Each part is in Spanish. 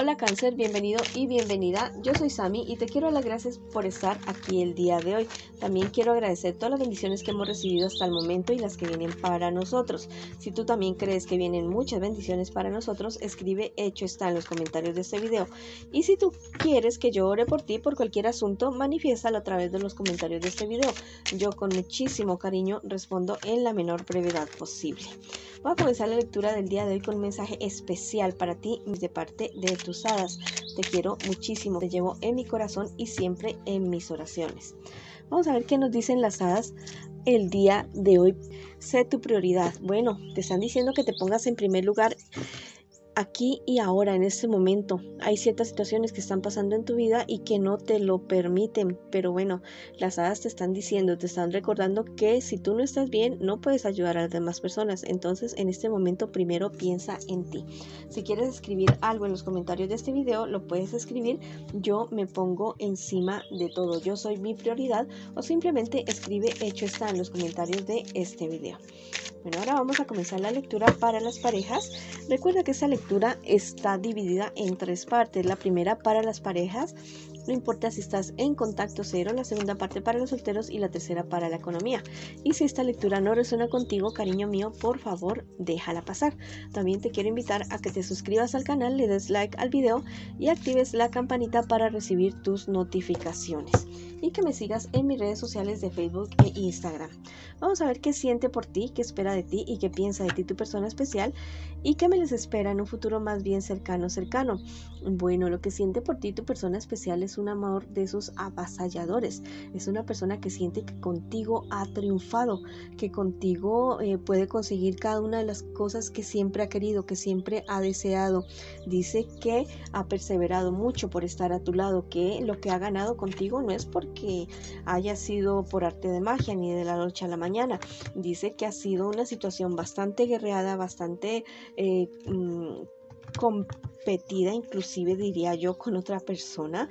Hola cáncer, bienvenido y bienvenida. Yo soy Sami y te quiero dar las gracias por estar aquí el día de hoy. También quiero agradecer todas las bendiciones que hemos recibido hasta el momento y las que vienen para nosotros. Si tú también crees que vienen muchas bendiciones para nosotros, escribe hecho está en los comentarios de este video. Y si tú quieres que yo ore por ti por cualquier asunto, manifiéstalo a través de los comentarios de este video. Yo con muchísimo cariño respondo en la menor brevedad posible. Voy a comenzar la lectura del día de hoy con un mensaje especial para ti de parte de tu hadas. Te quiero muchísimo, te llevo en mi corazón y siempre en mis oraciones. Vamos a ver qué nos dicen las hadas el día de hoy. Sé tu prioridad. Bueno, te están diciendo que te pongas en primer lugar aquí y ahora, en este momento. Hay ciertas situaciones que están pasando en tu vida y que no te lo permiten, pero bueno, las hadas te están diciendo, te están recordando que si tú no estás bien, no puedes ayudar a las demás personas. Entonces, en este momento, primero piensa en ti. Si quieres escribir algo en los comentarios de este video, lo puedes escribir. Yo me pongo encima de todo. Yo soy mi prioridad o simplemente escribe hecho está en los comentarios de este video. Bueno, ahora vamos a comenzar la lectura para las parejas. Recuerda que esta lectura está dividida en tres partes. La primera para las parejas, no importa si estás en contacto cero, la segunda parte para los solteros y la tercera para la economía. Y si esta lectura no resuena contigo, cariño mío, por favor, déjala pasar. También te quiero invitar a que te suscribas al canal, le des like al video y actives la campanita para recibir tus notificaciones y que me sigas en mis redes sociales de Facebook e Instagram. Vamos a ver qué siente por ti, qué espera de ti y qué piensa de ti tu persona especial y qué me les espera en un futuro más bien cercano, cercano. Bueno, lo que siente por ti tu persona especial es un amor de esos avasalladores. Es una persona que siente que contigo ha triunfado, que contigo eh, puede conseguir cada una de las cosas que siempre ha querido, que siempre ha deseado. Dice que ha perseverado mucho por estar a tu lado, que lo que ha ganado contigo no es por que haya sido por arte de magia ni de la noche a la mañana. Dice que ha sido una situación bastante guerreada, bastante eh, mm, competida, inclusive diría yo, con otra persona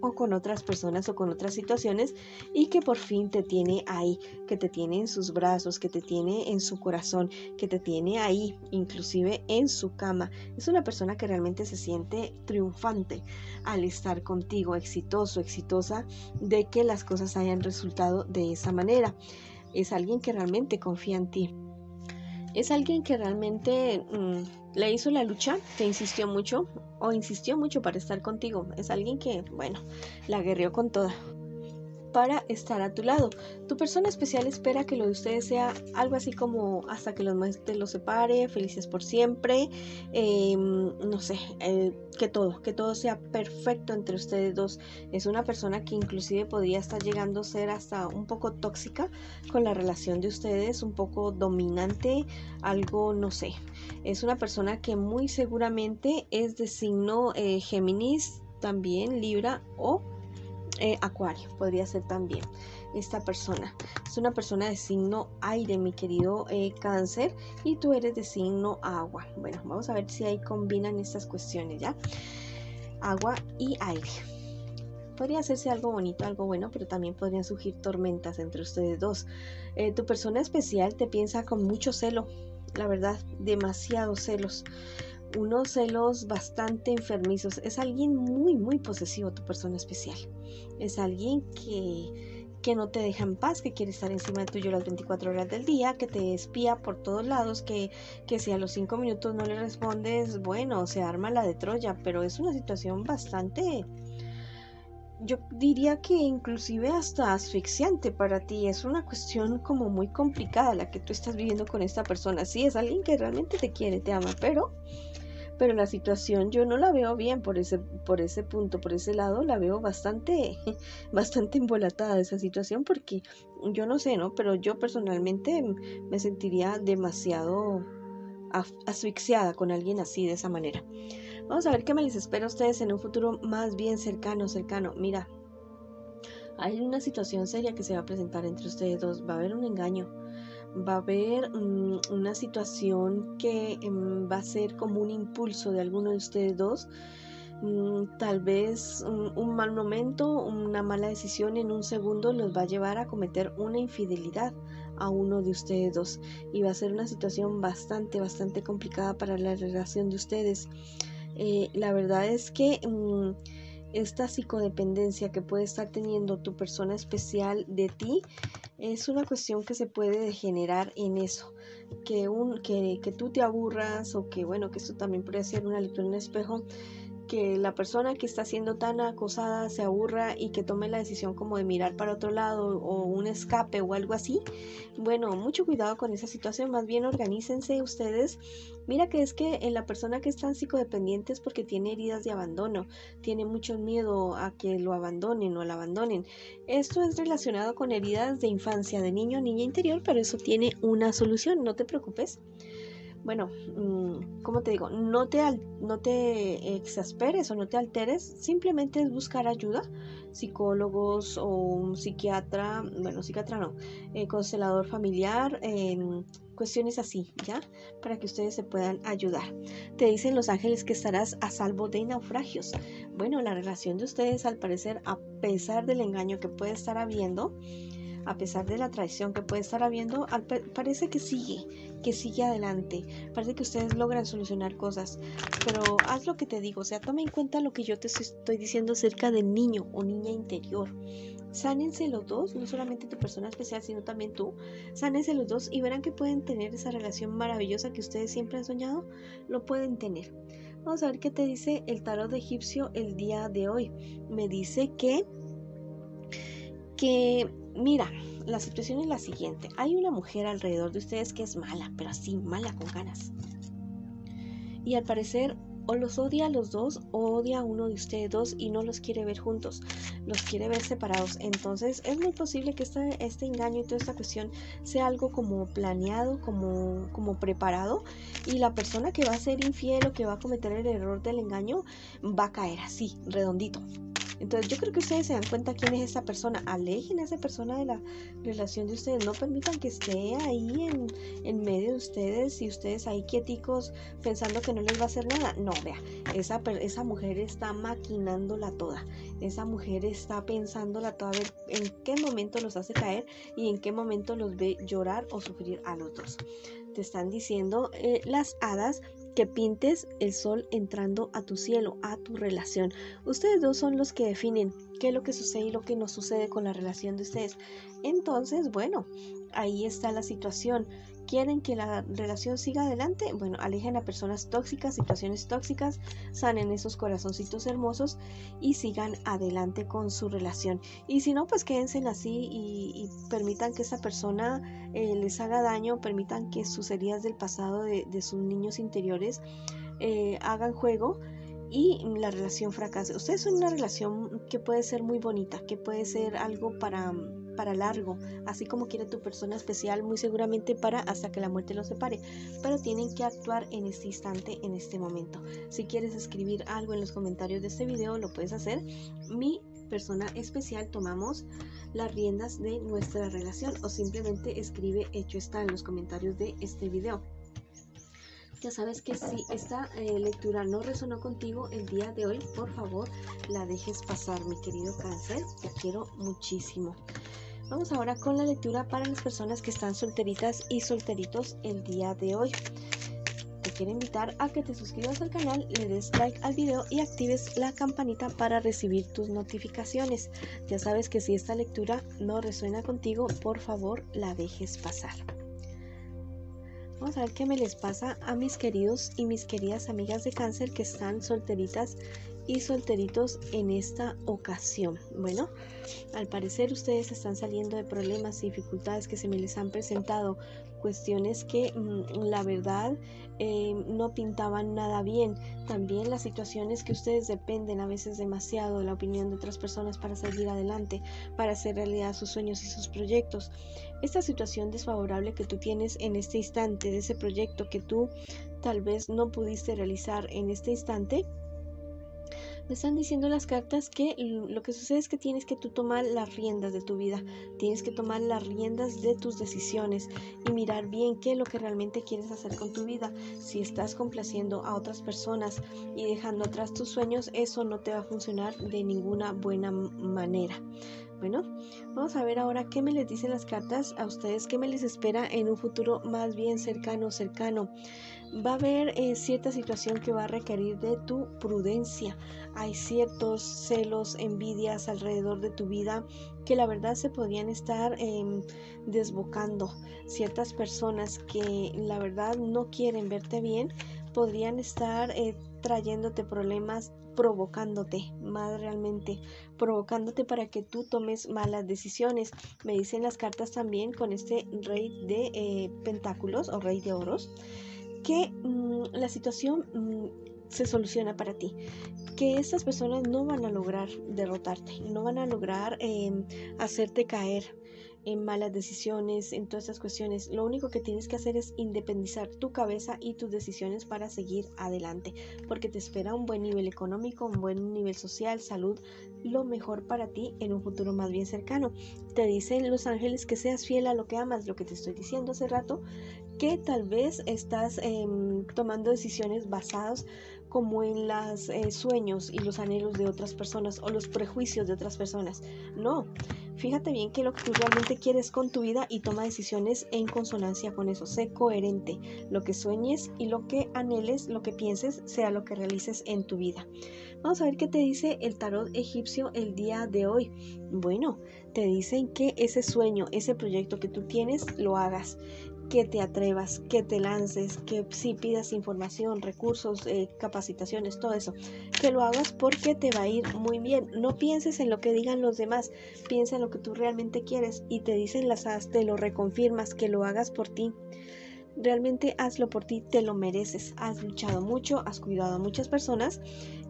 o con otras personas o con otras situaciones y que por fin te tiene ahí, que te tiene en sus brazos, que te tiene en su corazón, que te tiene ahí, inclusive en su cama. Es una persona que realmente se siente triunfante al estar contigo, exitoso, exitosa de que las cosas hayan resultado de esa manera. Es alguien que realmente confía en ti. Es alguien que realmente mm, le hizo la lucha, te insistió mucho o insistió mucho para estar contigo. Es alguien que, bueno, la guerreó con toda para estar a tu lado. Tu persona especial espera que lo de ustedes sea algo así como hasta que los maestros los separe, felices por siempre, em, no sé, eh, que todo, que todo sea perfecto entre ustedes dos. Es una persona que inclusive podría estar llegando a ser hasta un poco tóxica con la relación de ustedes, un poco dominante, algo, no sé. Es una persona que muy seguramente es de signo eh, Géminis, también Libra o eh, acuario, podría ser también esta persona. Es una persona de signo aire, mi querido eh, cáncer, y tú eres de signo agua. Bueno, vamos a ver si ahí combinan estas cuestiones, ¿ya? Agua y aire. Podría hacerse algo bonito, algo bueno, pero también podrían surgir tormentas entre ustedes dos. Eh, tu persona especial te piensa con mucho celo, la verdad, demasiados celos unos celos bastante enfermizos. Es alguien muy, muy posesivo, tu persona especial. Es alguien que, que no te deja en paz, que quiere estar encima de tuyo las 24 horas del día, que te espía por todos lados, que, que si a los 5 minutos no le respondes, bueno, se arma la de Troya, pero es una situación bastante yo diría que inclusive hasta asfixiante para ti. Es una cuestión como muy complicada la que tú estás viviendo con esta persona. Sí, es alguien que realmente te quiere, te ama, pero pero la situación yo no la veo bien por ese, por ese punto, por ese lado, la veo bastante, bastante embolatada esa situación porque yo no sé, ¿no? Pero yo personalmente me sentiría demasiado asfixiada con alguien así, de esa manera. Vamos a ver qué me les espera a ustedes en un futuro más bien cercano, cercano. Mira, hay una situación seria que se va a presentar entre ustedes dos, va a haber un engaño va a haber mm, una situación que em, va a ser como un impulso de alguno de ustedes dos. Mm, tal vez un, mal momento, una mala decisión en un segundo los va a llevar a cometer una infidelidad a uno de ustedes dos y va a ser una situación bastante, bastante complicada para la relación de ustedes. Eh, la verdad es que mm, esta psicodependencia que puede estar teniendo tu persona especial de ti es una cuestión que se puede degenerar en eso. Que, un, que, que tú te aburras o que bueno, que esto también puede ser una lectura en un espejo que la persona que está siendo tan acosada se aburra y que tome la decisión como de mirar para otro lado o un escape o algo así. Bueno, mucho cuidado con esa situación, más bien organícense ustedes. Mira que es que en la persona que es tan psicodependiente es porque tiene heridas de abandono, tiene mucho miedo a que lo abandonen o la abandonen. Esto es relacionado con heridas de infancia, de niño, niña interior, pero eso tiene una solución, no te preocupes bueno, mm, como te digo, no te, no te exasperes o no te alteres, simplemente es buscar ayuda, psicólogos o un psiquiatra, bueno, psiquiatra no, eh, constelador familiar, en cuestiones así, ¿ya? Para que ustedes se puedan ayudar. Te dicen los ángeles que estarás a salvo de naufragios. Bueno, la relación de ustedes al parecer, a pesar del engaño que puede estar habiendo, a pesar de la traición que puede estar habiendo, parece que sigue, que sigue adelante. Parece que ustedes logran solucionar cosas. Pero haz lo que te digo, o sea, toma en cuenta lo que yo te estoy diciendo acerca del niño o niña interior. Sánense los dos, no solamente tu persona especial, sino también tú. Sánense los dos y verán que pueden tener esa relación maravillosa que ustedes siempre han soñado. Lo pueden tener. Vamos a ver qué te dice el tarot de egipcio el día de hoy. Me dice que que Mira, la situación es la siguiente. Hay una mujer alrededor de ustedes que es mala, pero así, mala con ganas. Y al parecer o los odia a los dos o odia a uno de ustedes dos y no los quiere ver juntos, los quiere ver separados. Entonces es muy posible que este, este engaño y toda esta cuestión sea algo como planeado, como, como preparado y la persona que va a ser infiel o que va a cometer el error del engaño va a caer así, redondito. Entonces yo creo que ustedes se dan cuenta quién es esa persona. Alejen a esa persona de la relación de ustedes. No permitan que esté ahí en, en medio de ustedes y ustedes ahí quieticos pensando que no les va a hacer nada. No, vea, esa, esa mujer está maquinándola toda. Esa mujer está pensándola toda a ver en qué momento los hace caer y en qué momento los ve llorar o sufrir a los dos. Te están diciendo eh, las hadas que pintes el sol entrando a tu cielo, a tu relación. Ustedes dos son los que definen qué es lo que sucede y lo que no sucede con la relación de ustedes. Entonces, bueno, ahí está la situación quieren que la relación siga adelante, bueno, alejen a personas tóxicas, situaciones tóxicas, sanen esos corazoncitos hermosos y sigan adelante con su relación. Y si no, pues quédense así y, permitan que esa persona eh, les haga daño, permitan que sus heridas del pasado de, sus niños interiores eh, hagan juego y la relación fracase. Ustedes son una relación que puede ser muy bonita, que puede ser algo para, para largo, así como quiere tu persona especial, muy seguramente para hasta que la muerte los separe. Pero tienen que actuar en este instante, en este momento. Si quieres escribir algo en los comentarios de este video, lo puedes hacer. Mi persona especial tomamos las riendas de nuestra relación o simplemente escribe hecho está en los comentarios de este video. Ya sabes que si esta eh, lectura no resonó contigo el día de hoy, por favor la dejes pasar, mi querido cáncer. Te quiero muchísimo. Vamos ahora con la lectura para las personas que están solteritas y solteritos el día de hoy. Te quiero invitar a que te suscribas al canal, le des like al video y actives la campanita para recibir tus notificaciones. Ya sabes que si esta lectura no resuena contigo, por favor la dejes pasar. Vamos a ver qué me les pasa a mis queridos y mis queridas amigas de cáncer que están solteritas y solteritos en esta ocasión. Bueno, al parecer ustedes están saliendo de problemas y dificultades que se me les han presentado cuestiones que mm, la verdad eh, no pintaban nada bien. También las situaciones que ustedes dependen a veces demasiado de la opinión de otras personas para seguir adelante, para hacer realidad sus sueños y sus proyectos. Esta situación desfavorable que tú tienes en este instante, de ese proyecto que tú tal vez no pudiste realizar en este instante, me están diciendo las cartas que lo que sucede es que tienes que tú tomar las riendas de tu vida, tienes que tomar las riendas de tus decisiones y mirar bien qué es lo que realmente quieres hacer con tu vida. Si estás complaciendo a otras personas y dejando atrás tus sueños, eso no te va a funcionar de ninguna buena manera. Bueno, vamos a ver ahora qué me les dicen las cartas a ustedes, qué me les espera en un futuro más bien cercano, cercano. Va a haber eh, cierta situación que va a requerir de tu prudencia. Hay ciertos celos, envidias alrededor de tu vida que la verdad se podrían estar em, desbocando. Ciertas personas que la verdad no quieren verte bien podrían estar eh, trayéndote problemas, provocándote más realmente, provocándote para que tú tomes malas decisiones. Me dicen las cartas también con este rey de eh, pentáculos o rey de oros que mm, la situación mm, se soluciona para ti, que estas personas no van a lograr derrotarte, no van a lograr em, hacerte caer, en malas decisiones, en todas estas cuestiones. Lo único que tienes que hacer es independizar tu cabeza y tus decisiones para seguir adelante, porque te espera un buen nivel económico, un buen nivel social, salud, lo mejor para ti en un futuro más bien cercano. Te dicen los ángeles que seas fiel a lo que amas, lo que te estoy diciendo hace rato, que tal vez estás em, tomando decisiones basadas como en los eh, sueños y los anhelos de otras personas o los prejuicios de otras personas. No, Fíjate bien que lo que tú realmente quieres con tu vida y toma decisiones en consonancia con eso. Sé coherente. Lo que sueñes y lo que anheles, lo que pienses, sea lo que realices en tu vida. Vamos a ver qué te dice el tarot egipcio el día de hoy. Bueno, te dicen que ese sueño, ese proyecto que tú tienes, lo hagas que te atrevas, que te lances, que si pidas información, recursos, eh, capacitaciones, todo eso, que lo hagas porque te va a ir muy bien. No pienses en lo que digan los demás, piensa en lo que tú realmente quieres y te dicen las as, te lo reconfirmas, que lo hagas por ti. Realmente hazlo por ti, te lo mereces. Has luchado mucho, has cuidado a muchas personas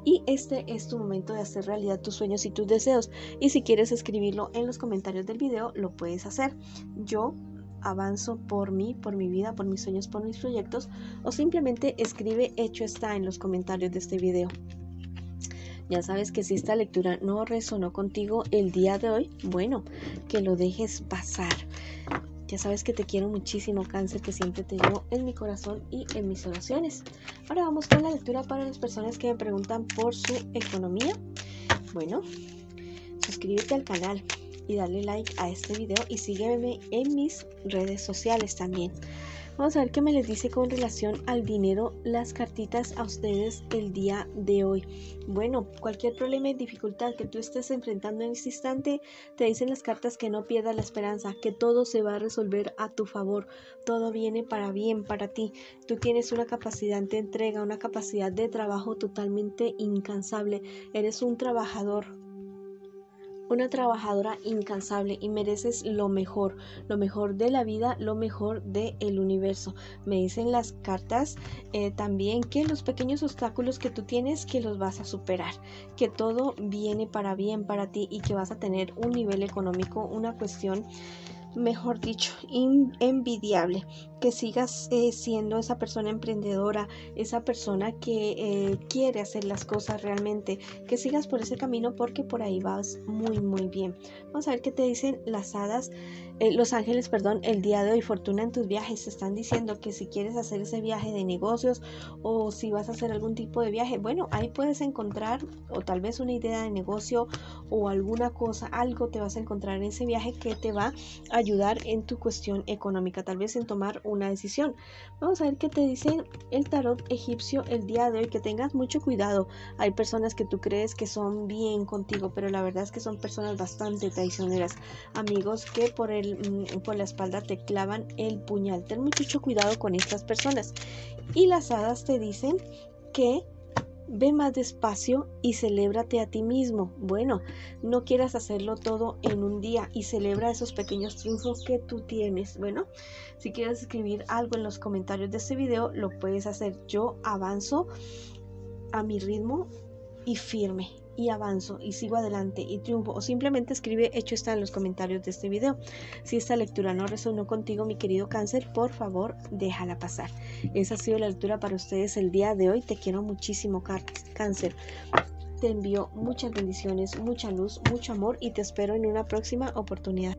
y este es tu momento de hacer realidad tus sueños y tus deseos. Y si quieres escribirlo en los comentarios del video, lo puedes hacer. Yo avanzo por mí, por mi vida, por mis sueños, por mis proyectos o simplemente escribe hecho está en los comentarios de este video. Ya sabes que si esta lectura no resonó contigo el día de hoy, bueno, que lo dejes pasar. Ya sabes que te quiero muchísimo, cáncer, que siempre te en mi corazón y en mis oraciones. Ahora vamos con la lectura para las personas que me preguntan por su economía. Bueno, suscríbete al canal, y dale like a este video y sígueme en mis redes sociales también. Vamos a ver qué me les dice con relación al dinero las cartitas a ustedes el día de hoy. Bueno, cualquier problema y dificultad que tú estés enfrentando en este instante, te dicen las cartas que no pierdas la esperanza, que todo se va a resolver a tu favor, todo viene para bien para ti. Tú tienes una capacidad de entrega, una capacidad de trabajo totalmente incansable. Eres un trabajador una trabajadora incansable y mereces lo mejor, lo mejor de la vida, lo mejor del universo. Me dicen las cartas eh, también que los pequeños obstáculos que tú tienes que los vas a superar, que todo viene para bien para ti y que vas a tener un nivel económico, una cuestión mejor dicho, envidiable, que sigas eh, siendo esa persona emprendedora, esa persona que eh, quiere hacer las cosas realmente, que sigas por ese camino porque por ahí vas muy muy bien. Vamos a ver qué te dicen las hadas, eh, los ángeles, perdón, el día de hoy, fortuna en tus viajes, te están diciendo que si quieres hacer ese viaje de negocios o si vas a hacer algún tipo de viaje, bueno, ahí puedes encontrar o tal vez una idea de negocio o alguna cosa, algo te vas a encontrar en ese viaje que te va a ayudar en tu cuestión económica, tal vez en tomar una decisión. Vamos a ver qué te dice el tarot egipcio el día de hoy, que tengas mucho cuidado. Hay personas que tú crees que son bien contigo, pero la verdad es que son personas bastante traicioneras. Amigos que por, el, mm, por la espalda te clavan el puñal. Ten mucho cuidado con estas personas. Y las hadas te dicen que Ve más despacio y celébrate a ti mismo. Bueno, no quieras hacerlo todo en un día y celebra esos pequeños triunfos que tú tienes. Bueno, si quieres escribir algo en los comentarios de este video, lo puedes hacer. Yo avanzo a mi ritmo y firme y avanzo y sigo adelante y triunfo o simplemente escribe hecho está en los comentarios de este video. Si esta lectura no resonó contigo mi querido cáncer, por favor déjala pasar. Esa ha sido la lectura para ustedes el día de hoy. Te quiero muchísimo cáncer. Te envío muchas bendiciones, mucha luz, mucho amor y te espero en una próxima oportunidad.